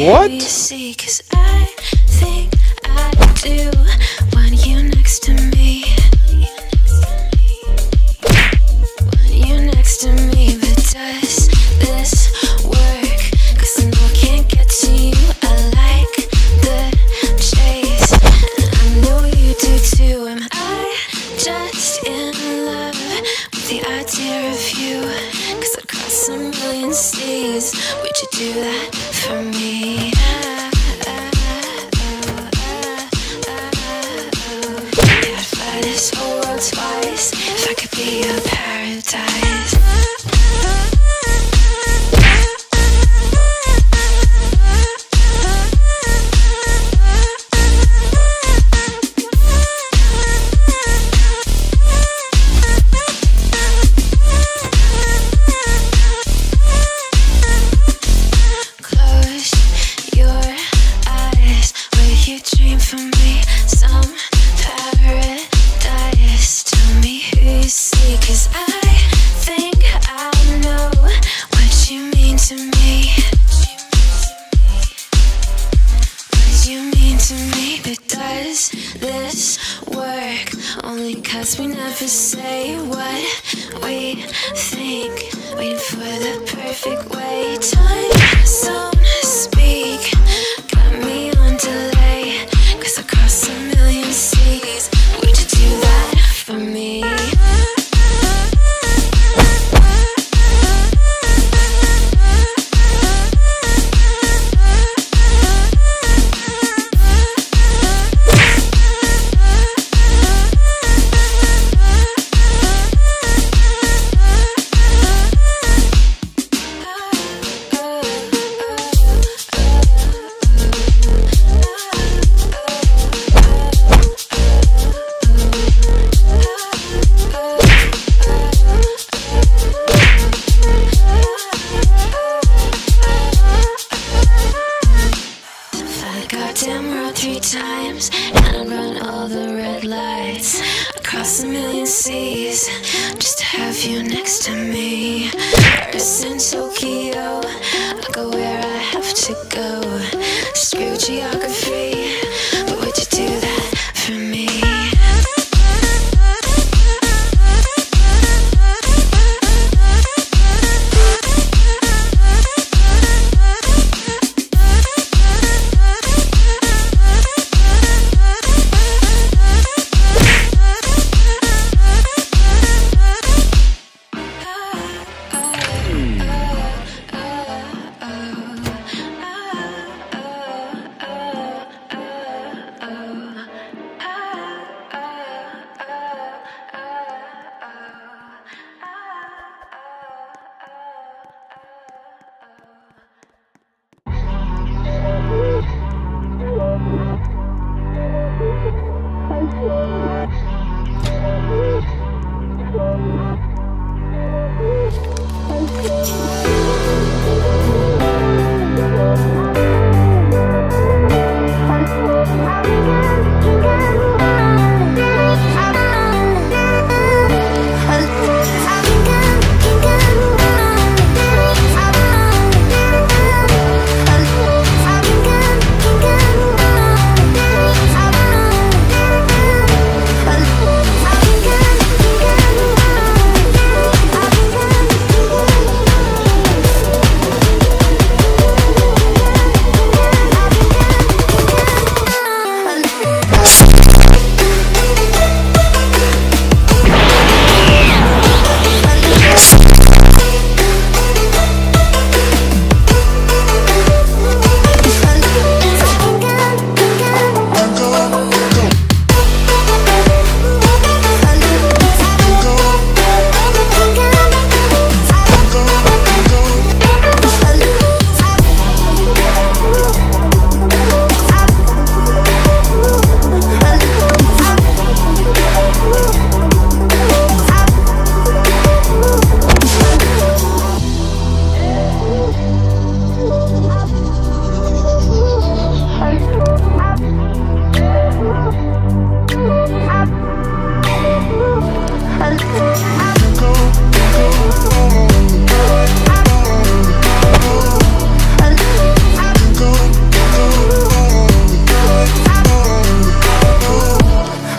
What? I'd fly this whole world twice if I could be a paradise. damn three times and run all the red lights across a million seas just to have you next to me. Paris and Tokyo, I go where I have to go. Screw geography.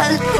Over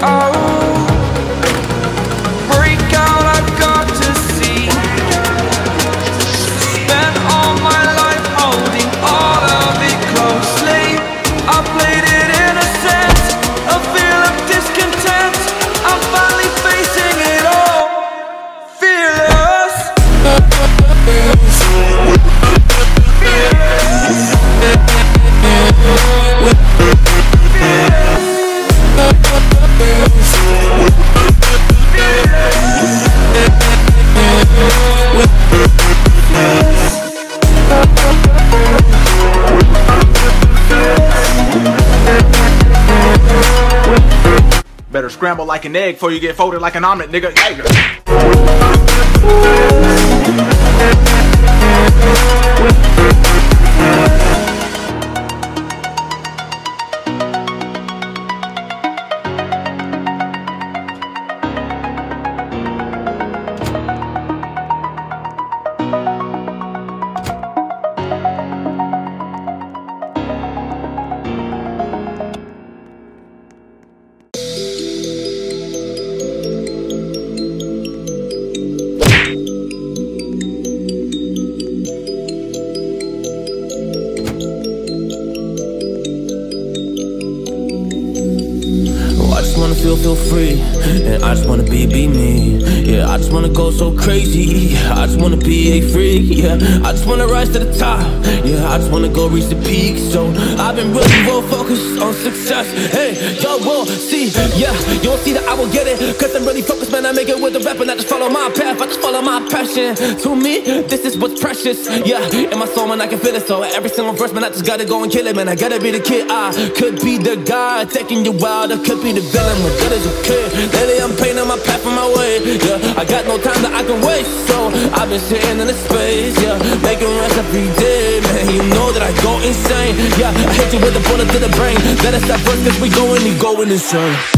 Oh, scramble like an egg before you get folded like an omelet, nigga. Crazy. I wanna be a freak. Yeah, I just wanna rise to the top. Yeah, I just wanna go reach the peak. So I've been really well focused on success. Hey, y'all will see. Yeah, you will see that I will get it. Cause I'm really focused, man. I make it with the rap, and I just follow my path. I just follow my passion. To me, this is what's precious. Yeah, in my soul, man, I can feel it. So every single verse, man, I just gotta go and kill it, man. I gotta be the kid. I could be the guy taking you wild. I could be the villain, but good as a kid. Lately, I'm painting my path on my way. Yeah, I got no time that I can waste. So I've been sitting in the space. Yeah, making rest every day, man. You know that I go insane. Yeah, I hit you with a bullet to the brain. Let us stop first, cause we going and going insane.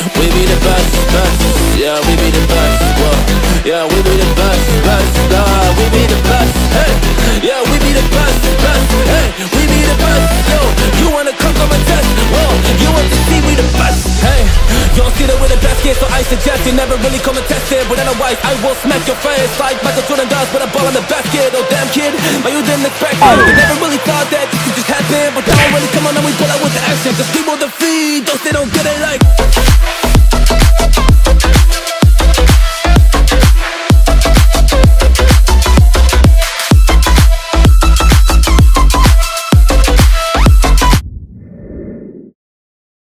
We be the best, best. Yeah, we be the best, whoa. Yeah, we be the best, best. Nah, we be the best, hey. Yeah, we be the best, best. Hey, we be the best, yo You wanna come on my test, whoa You want to see we the best, hey don't see that we're the best kid, so I suggest you never really come and test it. But otherwise, I will smack your face Like Michael Jordan does with a ball in the basket. Oh damn kid, but you didn't expect it. You never really thought that this could just happen But now really come on and we pull out with the action. We will defeat those they don't get it